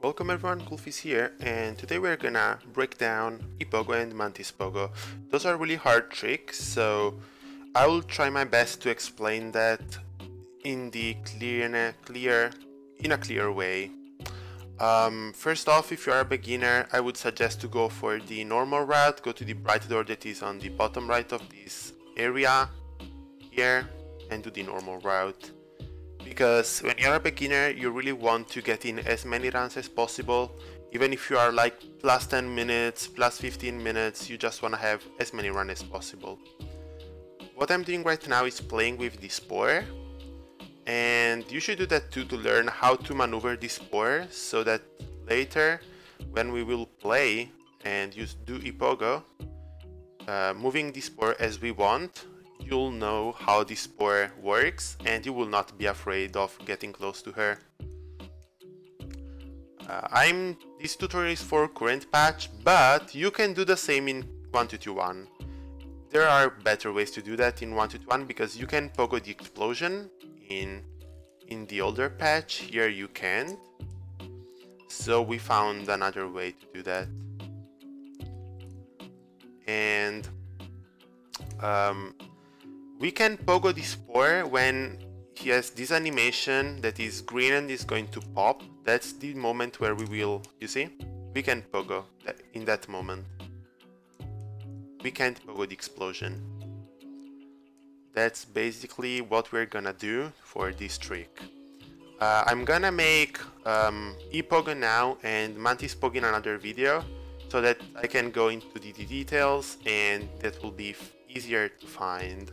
Welcome everyone, Culfy's here, and today we're gonna break down Epogo and Mantis Pogo. Those are really hard tricks, so I will try my best to explain that in the clear, in a clear, in a clear way. Um, first off, if you are a beginner, I would suggest to go for the normal route, go to the bright door that is on the bottom right of this area, here, and do the normal route because when you're a beginner you really want to get in as many runs as possible. Even if you are like plus 10 minutes plus 15 minutes you just want to have as many runs as possible. What I'm doing right now is playing with the spore and you should do that too to learn how to maneuver the spore so that later when we will play and use do Epogo uh, moving the spore as we want you'll know how this spore works and you will not be afraid of getting close to her. Uh, I'm this tutorial is for current patch, but you can do the same in 1.2.1. There are better ways to do that in 1.2.1 because you can pogo the explosion in in the older patch. Here you can't. So we found another way to do that. And um, we can pogo this spore when he has this animation that is green and is going to pop. That's the moment where we will, you see? We can pogo in that moment. We can't pogo the explosion. That's basically what we're gonna do for this trick. Uh, I'm gonna make um, ePogo now and Mantis Pogo in another video so that I can go into the details and that will be easier to find.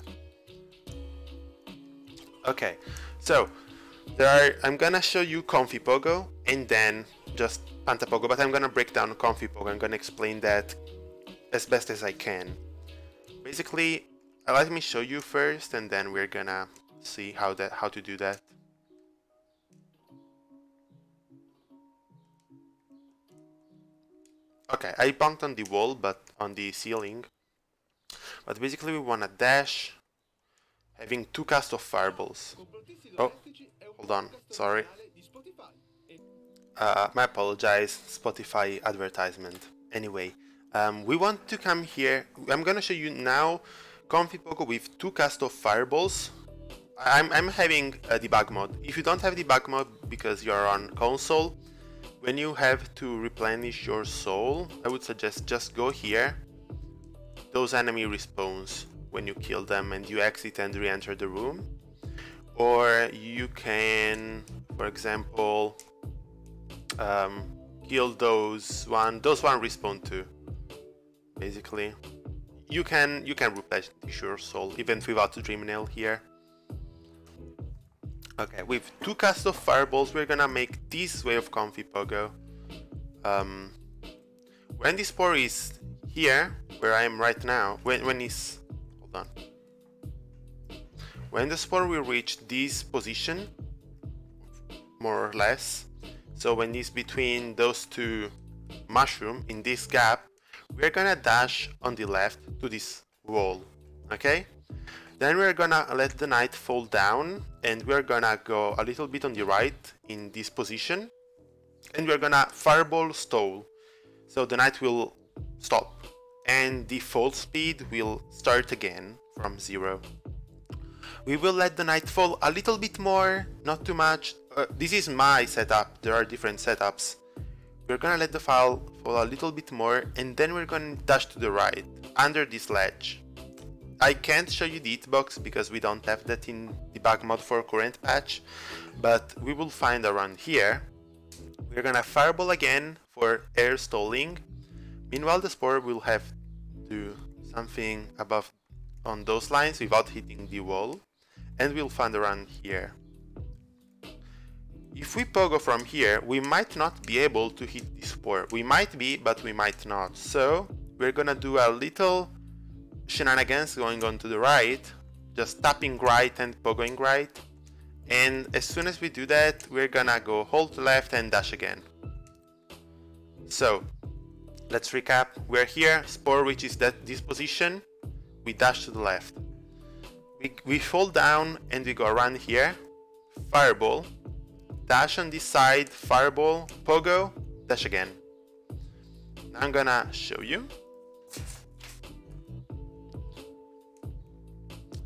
Okay, so there are. I'm gonna show you Comfy Pogo and then just Pantapogo, but I'm gonna break down Comfy Pogo. I'm gonna explain that as best as I can. Basically, let me show you first, and then we're gonna see how that how to do that. Okay, I bumped on the wall, but on the ceiling. But basically we wanna dash having two cast of fireballs. Oh, hold on, sorry. Uh, my apologize, Spotify advertisement. Anyway, um, we want to come here. I'm gonna show you now Comfy Pogo with two cast of fireballs. I'm, I'm having a debug mode. If you don't have debug mode because you're on console, when you have to replenish your soul, I would suggest just go here. Those enemy respawns when you kill them and you exit and re-enter the room. Or you can, for example, um, kill those one. Those one respawn too. Basically, you can you can replenish your soul even without the dream nail here. Okay, with two cast of fireballs, we're gonna make this way of comfy pogo. Um, when this spore is here, where I am right now, when when it's When the spore will reach this position, more or less, so when it's between those two mushroom in this gap, we're gonna dash on the left to this wall, okay? Then we're gonna let the knight fall down and we're gonna go a little bit on the right in this position and we're gonna fireball stall. So the knight will stop and the fall speed will start again from zero. We will let the knight fall a little bit more, not too much. Uh, this is my setup, there are different setups. We're gonna let the file fall a little bit more and then we're gonna dash to the right, under this ledge. I can't show you the hitbox because we don't have that in debug mode for current patch, but we will find around here. We're gonna fireball again for air stalling Meanwhile, the spore will have to something above on those lines without hitting the wall, and we'll find around here. If we pogo from here, we might not be able to hit the spore. We might be, but we might not. So we're gonna do a little shenanigans going on to the right, just tapping right and pogoing right. And as soon as we do that, we're gonna go hold left and dash again. So Let's recap. We're here, Spore reaches that this position, we dash to the left. We, we fall down and we go around here, Fireball, dash on this side, fireball, pogo, dash again. Now I'm gonna show you.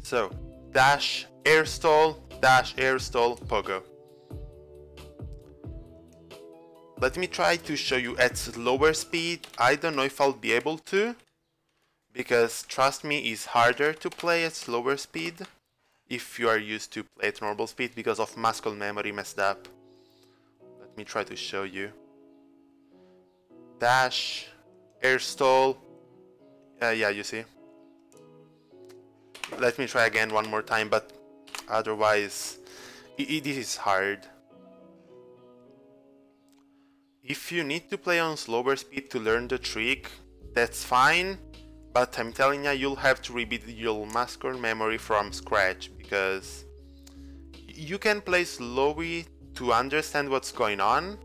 So, dash, air stall, dash, air stall, pogo. Let me try to show you at slower speed. I don't know if I'll be able to, because trust me, it's harder to play at slower speed if you are used to play at normal speed because of muscle memory messed up. Let me try to show you. Dash, air stall. Uh, yeah, you see let me try again one more time, but otherwise, it, it is hard. If you need to play on slower speed to learn the trick, that's fine, but I'm telling you, you'll have to rebuild your muscle memory from scratch, because you can play slowly to understand what's going on,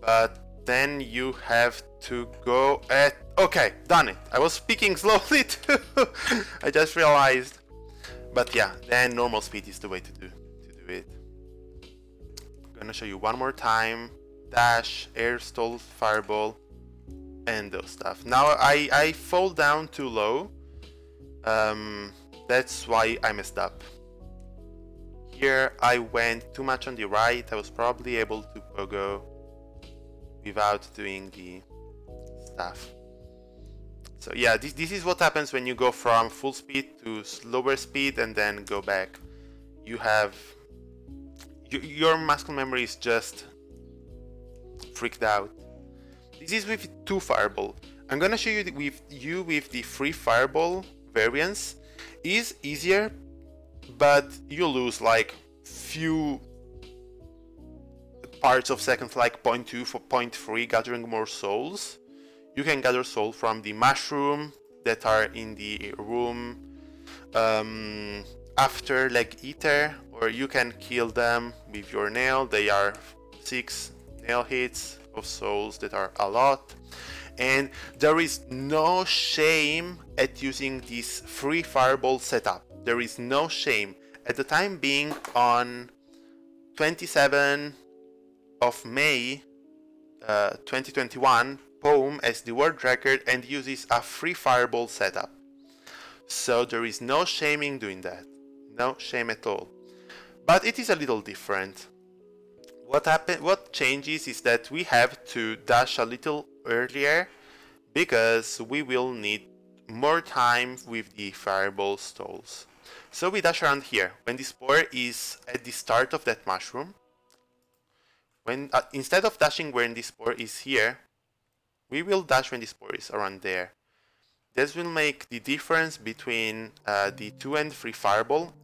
but then you have to go at Okay, done it. I was speaking slowly too. I just realized. But yeah, then normal speed is the way to do to do it. I'm gonna show you one more time. Dash, air stall, fireball, and those stuff. Now I, I fall down too low. Um, that's why I messed up. Here I went too much on the right. I was probably able to pogo without doing the stuff. So yeah, this, this is what happens when you go from full speed to slower speed and then go back. You have... You, your muscle memory is just freaked out. This is with two fireball. I'm gonna show you with you with the free fireball variants. Is easier, but you lose like few parts of seconds like 0.2 for 0.3 gathering more souls you can gather soul from the mushroom that are in the room um, after leg eater or you can kill them with your nail they are six nail hits of souls that are a lot and there is no shame at using this free fireball setup there is no shame at the time being on 27 of May uh, 2021 POEM as the world record and uses a free fireball setup. So there is no shaming doing that. No shame at all. But it is a little different. What happen what changes is that we have to dash a little earlier because we will need more time with the fireball stalls. So we dash around here. When the spore is at the start of that mushroom, when uh, instead of dashing when the spore is here, we will dash when the spore is around there. This will make the difference between uh, the 2 and 3 fireball.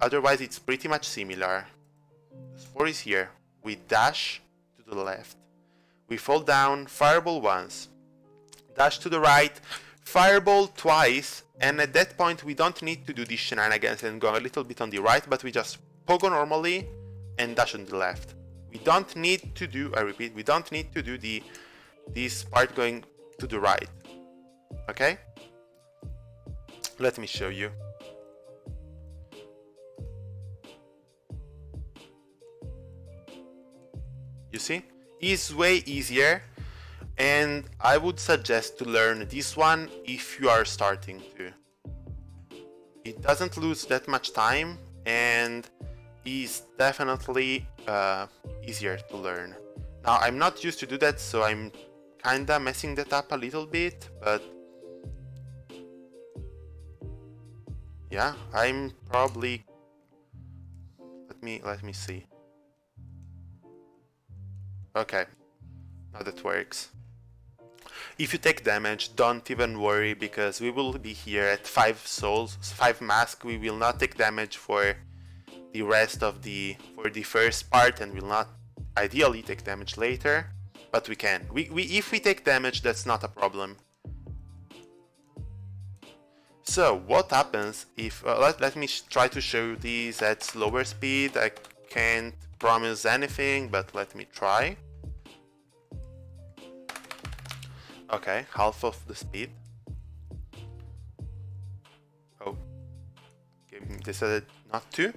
Otherwise it's pretty much similar. The is here. We dash to the left. We fall down, fireball once. Dash to the right, fireball twice, and at that point we don't need to do these shenanigans and go a little bit on the right, but we just pogo normally and dash on the left. We don't need to do, I repeat, we don't need to do the this part going to the right. Okay? Let me show. You It's way easier and I would suggest to learn this one if you are starting to. It doesn't lose that much time and is definitely uh, easier to learn. Now I'm not used to do that so I'm kinda messing that up a little bit, but yeah, I'm probably let me let me see. Okay, now that works. If you take damage, don't even worry because we will be here at 5 souls, 5 mask, we will not take damage for the rest of the, for the first part and will not ideally take damage later but we can. We, we If we take damage, that's not a problem. So, what happens if... Uh, let, let me try to show these at slower speed. I can't promise anything, but let me try. Okay, half of the speed. Oh, Give me decided not to.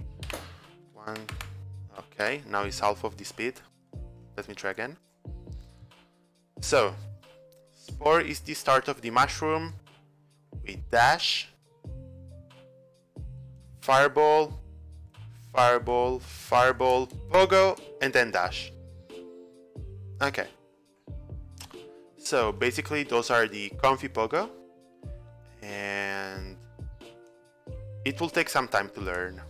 One, Okay, now it's half of the speed. Let me try again. So, Spore is the start of the mushroom. We dash. Fireball. Fireball. Fireball. Pogo. And then dash. Okay. So basically those are the comfy pogo. And it will take some time to learn.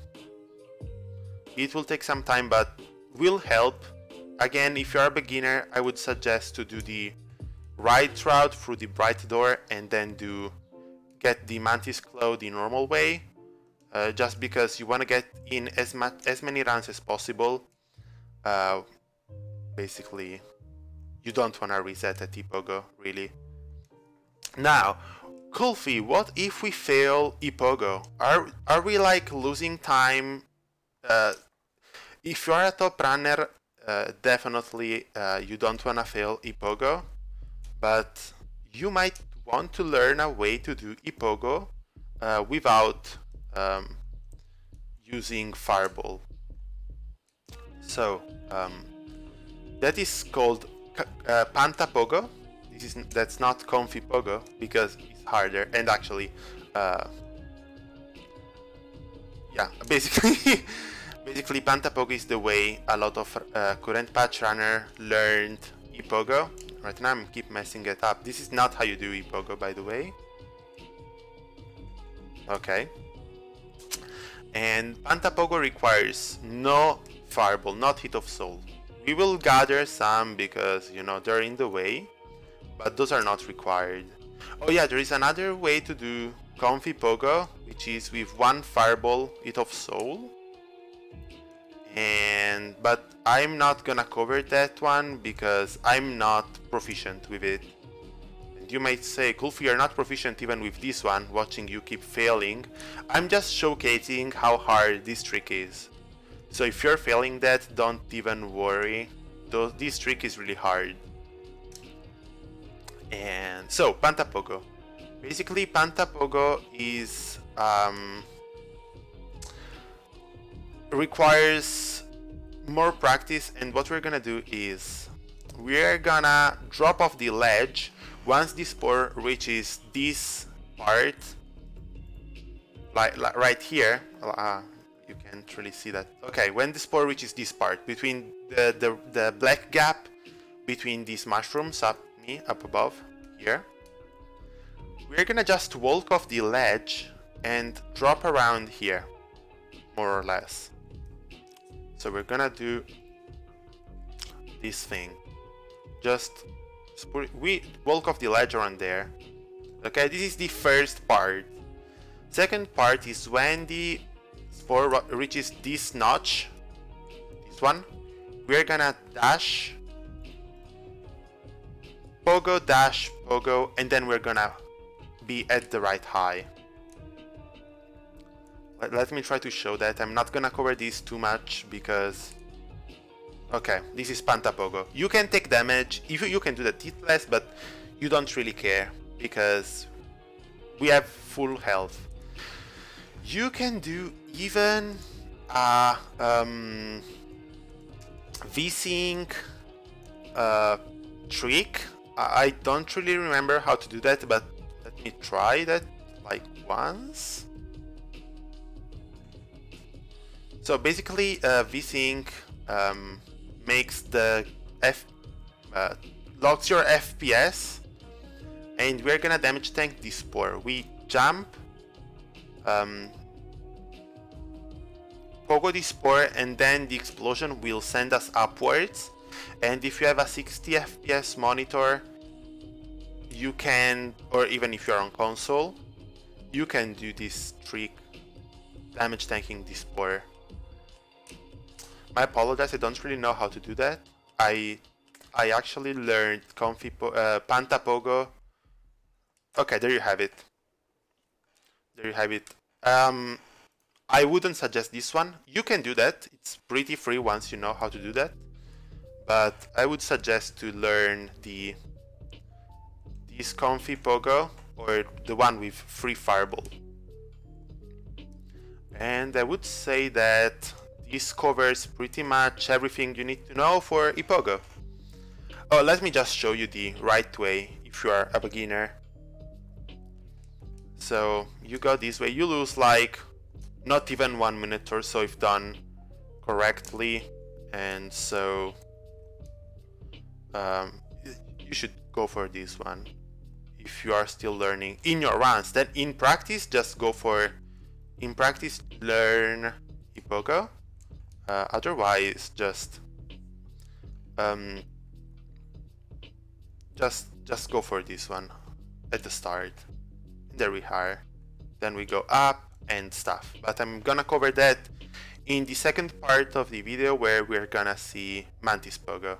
It will take some time but will help. Again, if you're a beginner, I would suggest to do the right route through the bright door and then do get the mantis claw the normal way uh, just because you want to get in as much as many runs as possible uh, basically you don't want to reset a Epogo really. Now Culfy what if we fail Epogo are are we like losing time? Uh, if you are a top runner uh, definitely uh, you don't want to fail Epogo but you might want to learn a way to do Epogo without um, using Fireball. So um, that is called uh, Panta Pogo. This is that's not Comfy Pogo because it's harder and actually, uh, yeah, basically. basically, Panta Pogo is the way a lot of uh, current patch runner learned Epogo Right now I'm keep messing it up. This is not how you do Epogo, by the way. Okay. And Pantapogo requires no Fireball, not Hit of Soul. We will gather some because, you know, they're in the way. But those are not required. Oh yeah, there is another way to do Comfy Pogo, which is with one Fireball, Hit of Soul and but I'm not gonna cover that one because I'm not proficient with it. You might say, Culfy, you're not proficient even with this one, watching you keep failing. I'm just showcasing how hard this trick is. So if you're failing that, don't even worry. This trick is really hard. And so, Pantapogo. Basically, Pantapogo is um, requires more practice and what we're gonna do is we're gonna drop off the ledge once the spore reaches this part like, like right here uh, you can't really see that okay when the spore reaches this part between the, the, the black gap between these mushrooms up me up above here we're gonna just walk off the ledge and drop around here more or less so we're gonna do this thing. Just we walk off the ledge around there. Okay, this is the first part. Second part is when the spore reaches this notch, this one, we're gonna dash, pogo, dash, pogo, and then we're gonna be at the right high let me try to show that. I'm not gonna cover this too much because... Okay, this is Pantapogo. You can take damage, you, you can do the Teethless, but you don't really care because we have full health. You can do even a um, V-Sync uh, trick. I don't really remember how to do that, but let me try that like once. So basically, uh, VSync um, makes the F uh, locks your FPS, and we're gonna damage tank this spore. We jump, um, pogo the spore, and then the explosion will send us upwards. And if you have a 60 FPS monitor, you can, or even if you're on console, you can do this trick, damage tanking this spore I apologize, I don't really know how to do that. I I actually learned Comfy po uh, Pantapogo. Okay, there you have it. There you have it. Um, I wouldn't suggest this one. You can do that. It's pretty free once you know how to do that. But I would suggest to learn the this Comfy Pogo or the one with free Fireball. And I would say that this covers pretty much everything you need to know for Epogo. Oh, let me just show you the right way if you are a beginner. So you go this way, you lose like not even one minute or so if done correctly and so um, you should go for this one if you are still learning in your runs then in practice just go for in practice learn Epogo uh, otherwise just um, just just go for this one at the start there we are then we go up and stuff. But I'm gonna cover that in the second part of the video where we're gonna see Mantis Pogo.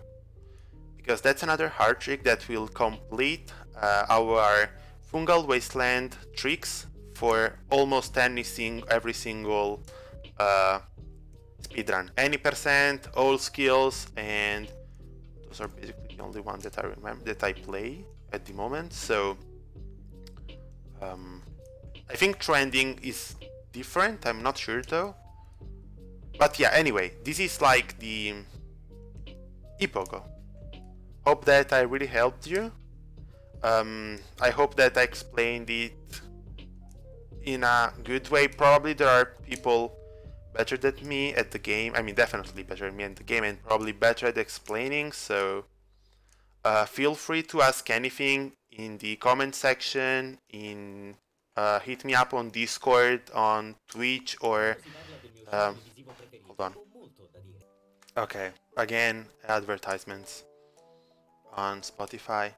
Because that's another hard trick that will complete uh, our fungal wasteland tricks for almost any every single uh, speedrun any percent all skills and those are basically the only ones that I remember that I play at the moment so um, I think trending is different, I'm not sure though. But yeah, anyway, this is like the Epogo. Hope that I really helped you. Um, I hope that I explained it in a good way. Probably there are people better than me at the game. I mean, definitely better than me at the game and probably better at explaining. So uh, feel free to ask anything in the comment section, in uh, hit me up on Discord, on Twitch, or um, hold on. Okay, again, advertisements on Spotify.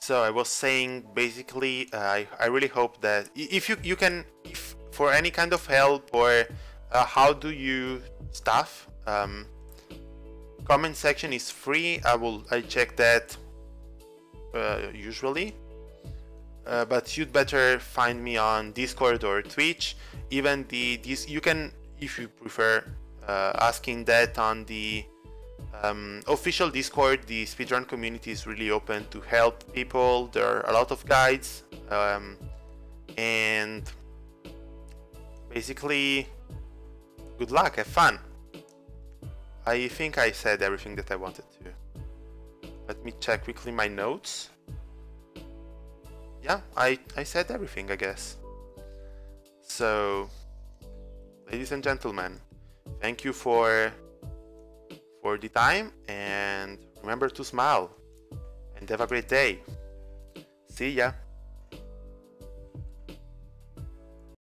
So I was saying, basically, uh, I, I really hope that if you you can, if for any kind of help or uh, how do you stuff, um, comment section is free. I will I check that uh, usually uh, but you'd better find me on Discord or Twitch. Even the this you can, if you prefer, uh, asking that on the um, official Discord. The speedrun community is really open to help people. There are a lot of guides, um, and basically, good luck, have fun. I think I said everything that I wanted to. Let me check quickly my notes yeah, I, I said everything, I guess. So, ladies and gentlemen, thank you for for the time and remember to smile and have a great day. See ya.